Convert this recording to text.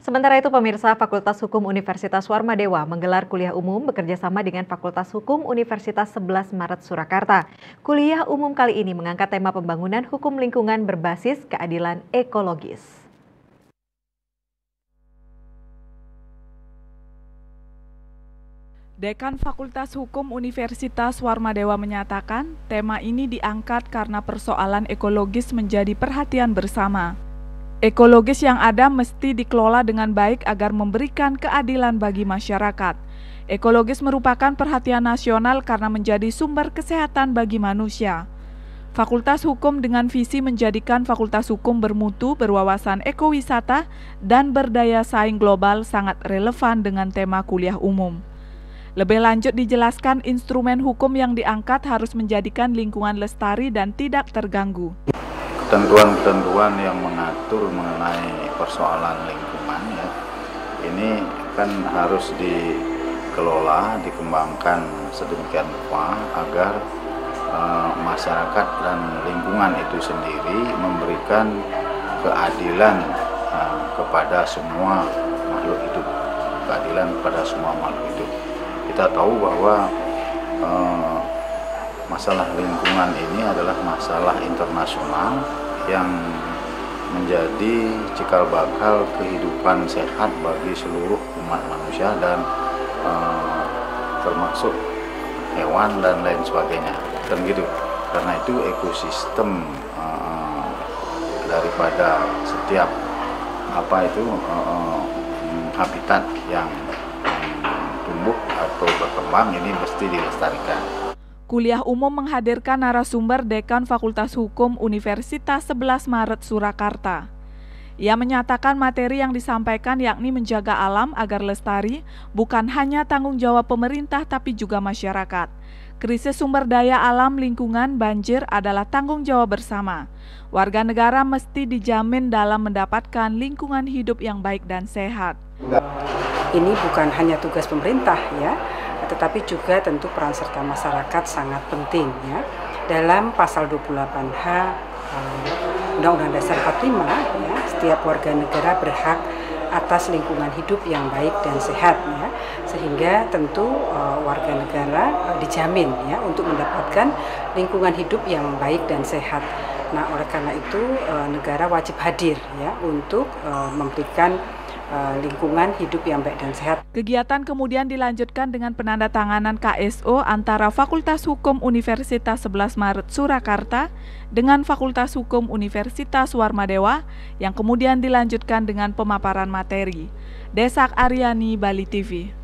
Sementara itu pemirsa Fakultas Hukum Universitas Warmadewa menggelar kuliah umum bekerjasama dengan Fakultas Hukum Universitas 11 Maret Surakarta. Kuliah umum kali ini mengangkat tema pembangunan hukum lingkungan berbasis keadilan ekologis. Dekan Fakultas Hukum Universitas Warmadewa menyatakan, tema ini diangkat karena persoalan ekologis menjadi perhatian bersama. Ekologis yang ada mesti dikelola dengan baik agar memberikan keadilan bagi masyarakat. Ekologis merupakan perhatian nasional karena menjadi sumber kesehatan bagi manusia. Fakultas Hukum dengan visi menjadikan Fakultas Hukum bermutu, berwawasan ekowisata, dan berdaya saing global sangat relevan dengan tema kuliah umum. Lebih lanjut dijelaskan instrumen hukum yang diangkat harus menjadikan lingkungan lestari dan tidak terganggu. Ketentuan-ketentuan yang mengatur mengenai persoalan lingkungan ya, ini kan harus dikelola, dikembangkan sedemikian rupa agar e, masyarakat dan lingkungan itu sendiri memberikan keadilan e, kepada semua makhluk hidup, keadilan kepada semua makhluk hidup. Kita tahu bahwa eh, masalah lingkungan ini adalah masalah internasional yang menjadi cikal bakal kehidupan sehat bagi seluruh umat manusia dan eh, termasuk hewan dan lain sebagainya dan gitu karena itu ekosistem eh, daripada setiap apa itu uh, habitat yang tumbuh atau berkembang ini mesti dilestarikan. Kuliah umum menghadirkan narasumber Dekan Fakultas Hukum Universitas 11 Maret Surakarta. Ia menyatakan materi yang disampaikan yakni menjaga alam agar lestari bukan hanya tanggung jawab pemerintah tapi juga masyarakat. Krisis sumber daya alam lingkungan banjir adalah tanggung jawab bersama. Warga negara mesti dijamin dalam mendapatkan lingkungan hidup yang baik dan sehat ini bukan hanya tugas pemerintah ya, tetapi juga tentu peran serta masyarakat sangat penting ya. Dalam pasal 28H eh, Undang-Undang Dasar 45 ya, setiap warga negara berhak atas lingkungan hidup yang baik dan sehat ya sehingga tentu uh, warga negara uh, dijamin ya untuk mendapatkan lingkungan hidup yang baik dan sehat. Nah, oleh karena itu uh, negara wajib hadir ya untuk uh, memberikan lingkungan hidup yang baik dan sehat. Kegiatan kemudian dilanjutkan dengan penandatanganan KSO antara Fakultas Hukum Universitas 11 Maret Surakarta dengan Fakultas Hukum Universitas Warmadewa yang kemudian dilanjutkan dengan pemaparan materi. Desak Aryani, Bali TV.